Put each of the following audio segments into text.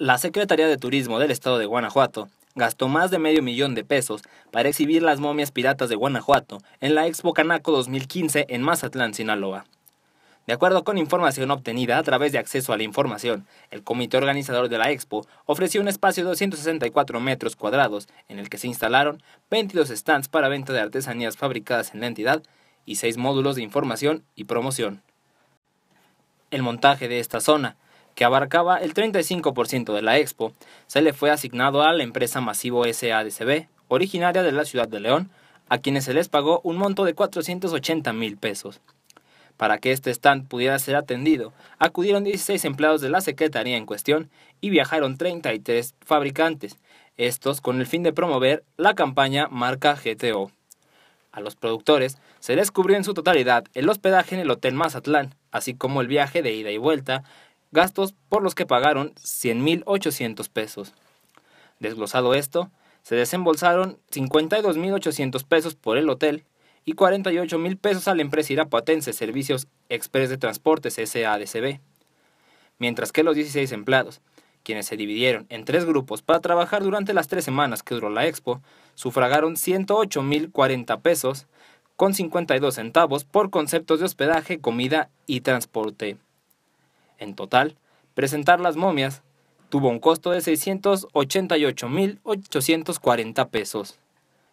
La Secretaría de Turismo del Estado de Guanajuato gastó más de medio millón de pesos para exhibir las momias piratas de Guanajuato en la Expo Canaco 2015 en Mazatlán, Sinaloa. De acuerdo con información obtenida a través de acceso a la información, el comité organizador de la expo ofreció un espacio de 264 metros cuadrados en el que se instalaron 22 stands para venta de artesanías fabricadas en la entidad y 6 módulos de información y promoción. El montaje de esta zona, que abarcaba el 35% de la expo, se le fue asignado a la empresa Masivo SADCB, originaria de la ciudad de León, a quienes se les pagó un monto de 480 mil pesos. Para que este stand pudiera ser atendido, acudieron 16 empleados de la Secretaría en cuestión y viajaron 33 fabricantes, estos con el fin de promover la campaña marca GTO. A los productores se les cubrió en su totalidad el hospedaje en el Hotel Mazatlán, así como el viaje de ida y vuelta, gastos por los que pagaron 100.800 pesos. Desglosado esto, se desembolsaron 52.800 pesos por el hotel y 48 mil pesos a la empresa irapuatense Servicios Express de Transportes SADCB, mientras que los 16 empleados, quienes se dividieron en tres grupos para trabajar durante las tres semanas que duró la expo, sufragaron 108 mil 40 pesos con 52 centavos por conceptos de hospedaje, comida y transporte. En total, presentar las momias tuvo un costo de 688 mil 840 pesos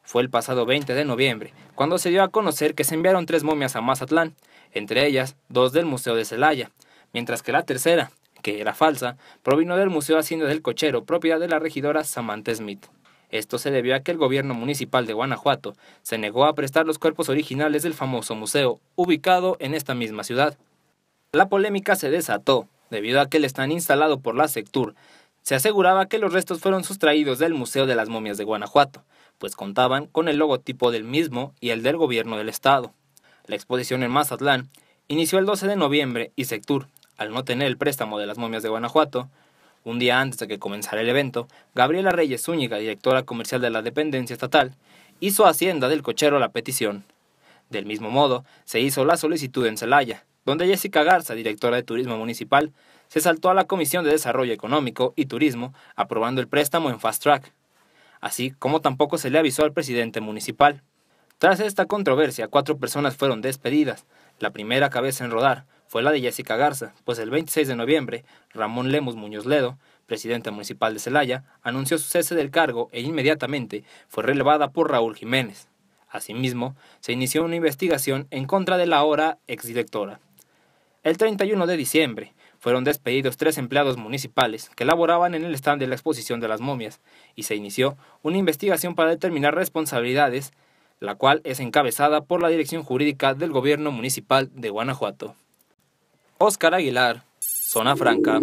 fue el pasado 20 de noviembre, cuando se dio a conocer que se enviaron tres momias a Mazatlán, entre ellas dos del Museo de Celaya, mientras que la tercera, que era falsa, provino del Museo Hacienda del Cochero, propiedad de la regidora Samantha Smith. Esto se debió a que el gobierno municipal de Guanajuato se negó a prestar los cuerpos originales del famoso museo, ubicado en esta misma ciudad. La polémica se desató debido a que el stand instalado por la Sectur se aseguraba que los restos fueron sustraídos del Museo de las Momias de Guanajuato, pues contaban con el logotipo del mismo y el del gobierno del estado. La exposición en Mazatlán inició el 12 de noviembre y Sectur, al no tener el préstamo de las momias de Guanajuato, un día antes de que comenzara el evento, Gabriela Reyes Zúñiga, directora comercial de la dependencia estatal, hizo a Hacienda del Cochero la petición. Del mismo modo, se hizo la solicitud en Celaya, donde Jessica Garza, directora de Turismo Municipal, se saltó a la Comisión de Desarrollo Económico y Turismo, aprobando el préstamo en Fast Track así como tampoco se le avisó al presidente municipal. Tras esta controversia, cuatro personas fueron despedidas. La primera cabeza en rodar fue la de Jessica Garza, pues el 26 de noviembre, Ramón Lemus Muñoz Ledo, presidente municipal de Celaya, anunció su cese del cargo e inmediatamente fue relevada por Raúl Jiménez. Asimismo, se inició una investigación en contra de la ahora exdirectora. El 31 de diciembre, fueron despedidos tres empleados municipales que laboraban en el stand de la exposición de las momias y se inició una investigación para determinar responsabilidades, la cual es encabezada por la Dirección Jurídica del Gobierno Municipal de Guanajuato. Óscar Aguilar, Zona Franca.